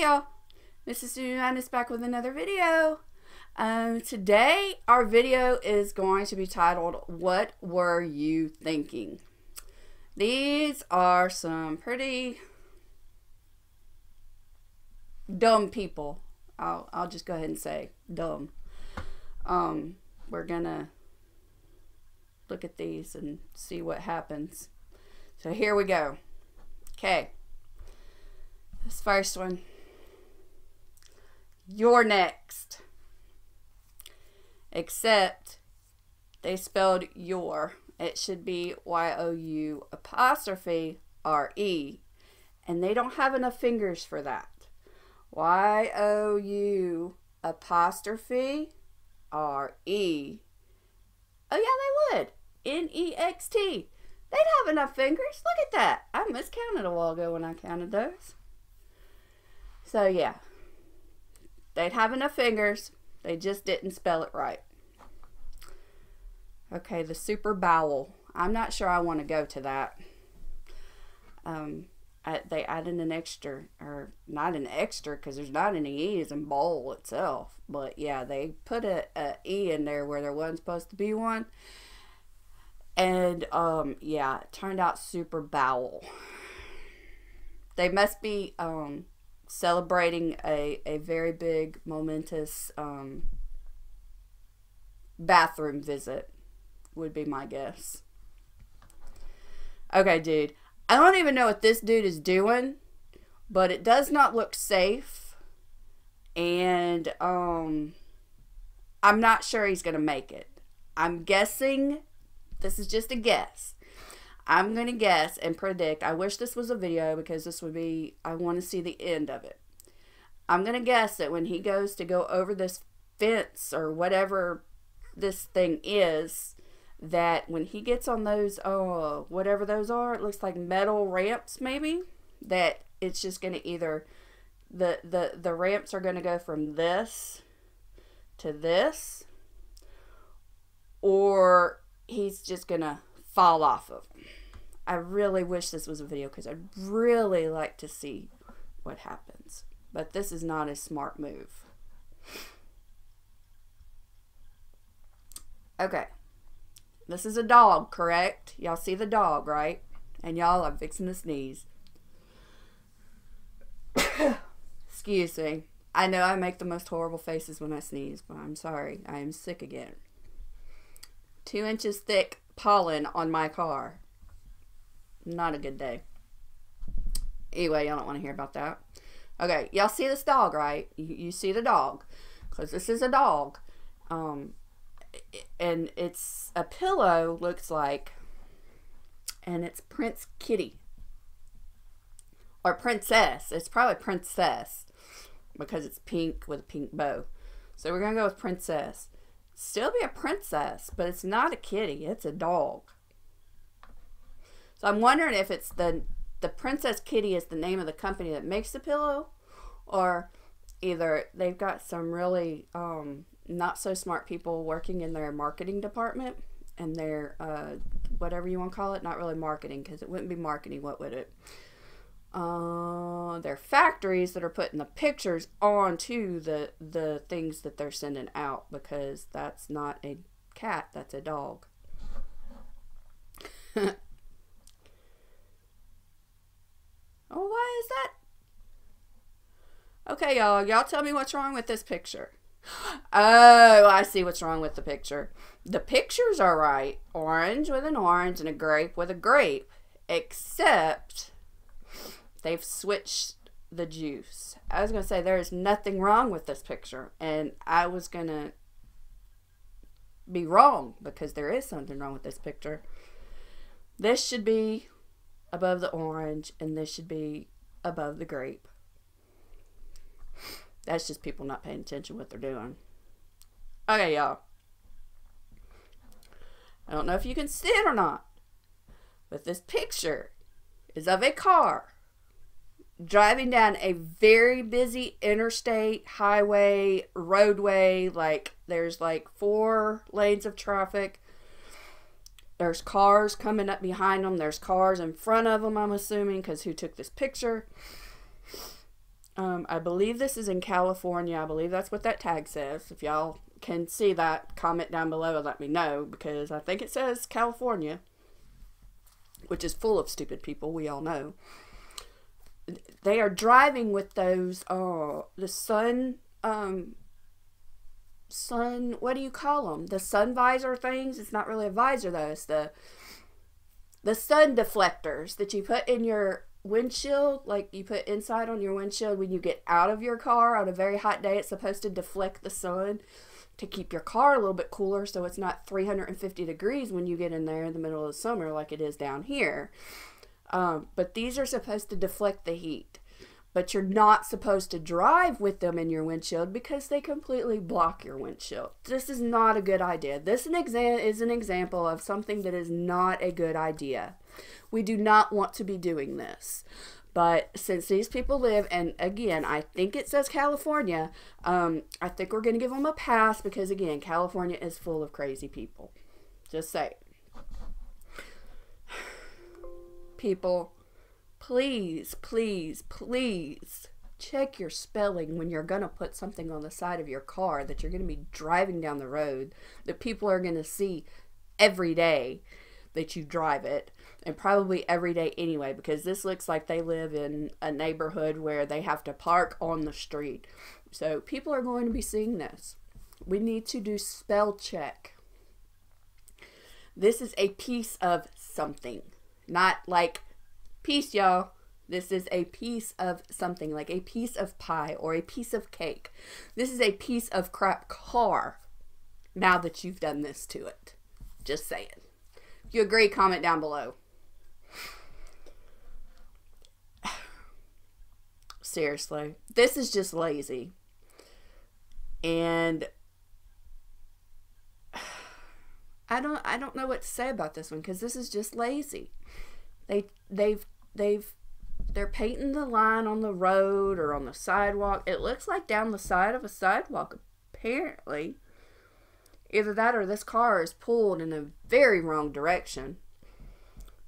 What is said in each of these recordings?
Hey y'all, Mrs. Is back with another video. Um, today our video is going to be titled, What Were You Thinking? These are some pretty dumb people. I'll, I'll just go ahead and say dumb. Um, we're gonna look at these and see what happens. So here we go. Okay. This first one. You're next. Except they spelled your. It should be Y O U apostrophe R E. And they don't have enough fingers for that. Y O U apostrophe R E. Oh, yeah, they would. N E X T. They'd have enough fingers. Look at that. I miscounted a while ago when I counted those. So, yeah. They'd have enough fingers. They just didn't spell it right. Okay, the super bowel. I'm not sure I want to go to that. Um, I, they added an extra, or not an extra, because there's not any E's in bowl itself. But yeah, they put a, a E in there where there wasn't supposed to be one. And um, yeah, it turned out super bowel. They must be um, celebrating a, a very big, momentous um, bathroom visit, would be my guess. Okay, dude. I don't even know what this dude is doing, but it does not look safe. And um, I'm not sure he's going to make it. I'm guessing, this is just a guess. I'm going to guess and predict. I wish this was a video because this would be, I want to see the end of it. I'm going to guess that when he goes to go over this fence or whatever this thing is, that when he gets on those, oh, whatever those are, it looks like metal ramps maybe, that it's just going to either, the, the, the ramps are going to go from this to this, or he's just going to fall off of them. I really wish this was a video because I'd really like to see what happens. But this is not a smart move. Okay. This is a dog, correct? Y'all see the dog, right? And y'all, I'm fixing to sneeze. Excuse me. I know I make the most horrible faces when I sneeze, but I'm sorry. I am sick again. Two inches thick pollen on my car. Not a good day. Anyway, y'all don't want to hear about that. Okay, y'all see this dog, right? You, you see the dog. Because this is a dog. Um, and it's a pillow, looks like. And it's Prince Kitty. Or Princess. It's probably Princess. Because it's pink with a pink bow. So we're going to go with Princess. Still be a princess, but it's not a kitty. It's a dog. So I'm wondering if it's the the Princess Kitty is the name of the company that makes the pillow, or either they've got some really um, not so smart people working in their marketing department and their uh, whatever you want to call it, not really marketing because it wouldn't be marketing. What would it? Uh, their factories that are putting the pictures onto the the things that they're sending out because that's not a cat, that's a dog. Oh, why is that? Okay, y'all. Y'all tell me what's wrong with this picture. Oh, I see what's wrong with the picture. The pictures are right. Orange with an orange and a grape with a grape. Except they've switched the juice. I was going to say there is nothing wrong with this picture. And I was going to be wrong because there is something wrong with this picture. This should be above the orange, and this should be above the grape. That's just people not paying attention what they're doing. Okay, y'all. I don't know if you can see it or not, but this picture is of a car driving down a very busy interstate, highway, roadway. Like, there's like four lanes of traffic there's cars coming up behind them. There's cars in front of them, I'm assuming, because who took this picture? Um, I believe this is in California. I believe that's what that tag says. If y'all can see that, comment down below and let me know because I think it says California, which is full of stupid people, we all know. They are driving with those, oh, the sun, um, sun, what do you call them? The sun visor things? It's not really a visor though, it's the, the sun deflectors that you put in your windshield, like you put inside on your windshield when you get out of your car on a very hot day. It's supposed to deflect the sun to keep your car a little bit cooler so it's not 350 degrees when you get in there in the middle of the summer like it is down here. Um, but these are supposed to deflect the heat. But you're not supposed to drive with them in your windshield because they completely block your windshield. This is not a good idea. This an is an example of something that is not a good idea. We do not want to be doing this. But since these people live, and again, I think it says California, um, I think we're going to give them a pass because, again, California is full of crazy people. Just say, people, please, please, please check your spelling when you're going to put something on the side of your car that you're going to be driving down the road that people are going to see every day that you drive it and probably every day anyway because this looks like they live in a neighborhood where they have to park on the street. So people are going to be seeing this. We need to do spell check. This is a piece of something, not like piece, y'all. This is a piece of something, like a piece of pie or a piece of cake. This is a piece of crap car now that you've done this to it. Just saying. If you agree, comment down below. Seriously, this is just lazy. And I don't I don't know what to say about this one cuz this is just lazy. They they've they've they're painting the line on the road or on the sidewalk. It looks like down the side of a sidewalk apparently. Either that or this car is pulled in a very wrong direction.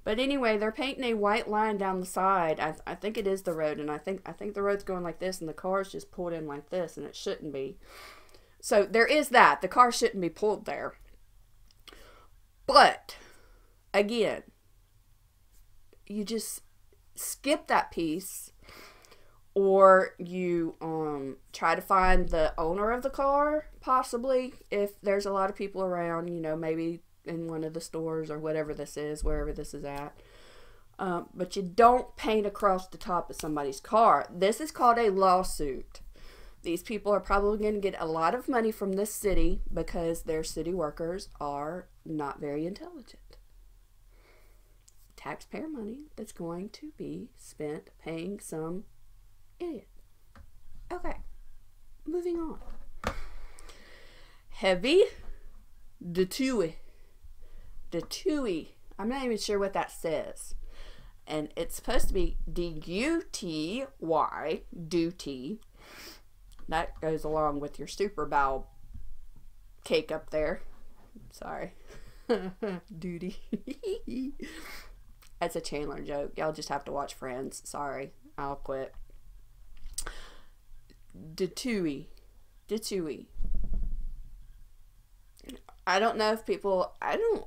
But anyway, they're painting a white line down the side. I, I think it is the road, and I think I think the road's going like this, and the car's just pulled in like this, and it shouldn't be. So there is that. The car shouldn't be pulled there. But again, you just skip that piece, or you um try to find the owner of the car, possibly if there's a lot of people around. You know, maybe in one of the stores or whatever this is, wherever this is at. Um, but you don't paint across the top of somebody's car. This is called a lawsuit. These people are probably going to get a lot of money from this city because their city workers are not very intelligent. Taxpayer money that's going to be spent paying some idiot. Okay, moving on. Heavy de Tui the TUI. I'm not even sure what that says. And it's supposed to be D U T Y, duty. That goes along with your super bowl cake up there. Sorry. Duty. That's a Chandler joke. Y'all just have to watch Friends. Sorry. I'll quit. Detui. Detui. I don't know if people I don't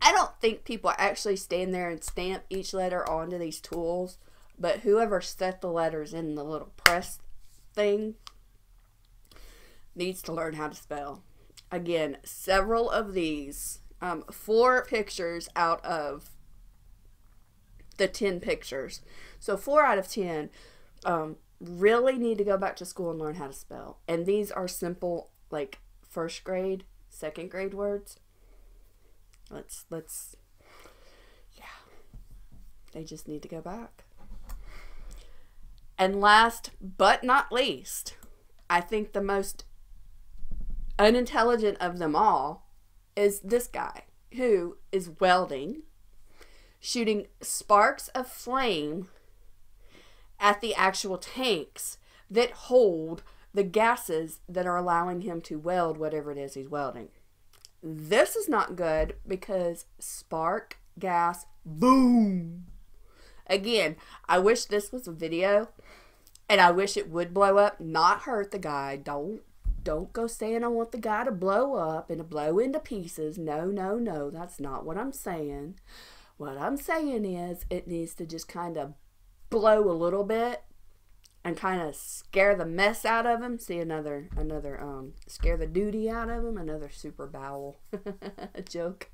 I don't think people actually stand there and stamp each letter onto these tools, but whoever set the letters in the little press thing needs to learn how to spell. Again, several of these, um, four pictures out of the 10 pictures. So, four out of 10 um, really need to go back to school and learn how to spell. And these are simple, like first grade, second grade words. Let's let's yeah. They just need to go back. And last but not least, I think the most unintelligent of them all is this guy who is welding, shooting sparks of flame at the actual tanks that hold the gases that are allowing him to weld whatever it is he's welding. This is not good because spark, gas, boom. Again, I wish this was a video And I wish it would blow up, not hurt the guy. Don't don't go saying I want the guy to blow up and to blow into pieces. No, no, no. That's not what I'm saying. What I'm saying is it needs to just kind of blow a little bit and kind of scare the mess out of him. See another another um scare the duty out of him. Another super bowel joke.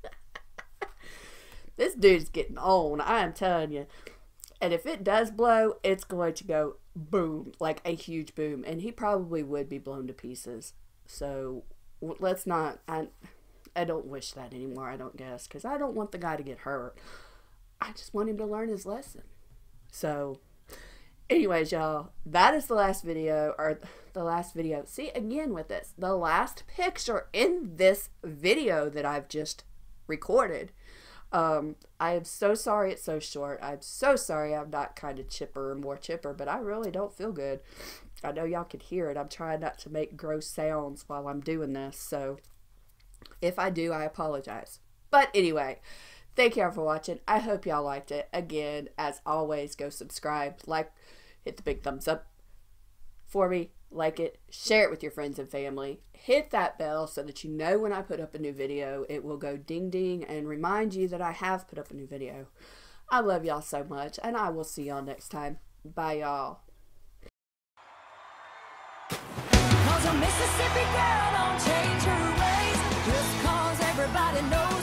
this dude's getting on. I am telling you. And if it does blow, it's going to go boom, like a huge boom. And he probably would be blown to pieces. So let's not. I, I don't wish that anymore, I don't guess. Because I don't want the guy to get hurt. I just want him to learn his lesson. So, anyways, y'all, that is the last video, or the last video. See, again with this, the last picture in this video that I've just recorded um, I am so sorry it's so short. I'm so sorry I'm not kind of chipper or more chipper, but I really don't feel good. I know y'all can hear it. I'm trying not to make gross sounds while I'm doing this, so if I do, I apologize. But anyway, thank y'all for watching. I hope y'all liked it. Again, as always, go subscribe, like, hit the big thumbs up for me, like it, share it with your friends and family hit that bell so that you know when I put up a new video. It will go ding ding and remind you that I have put up a new video. I love y'all so much, and I will see y'all next time. Bye, y'all everybody knows.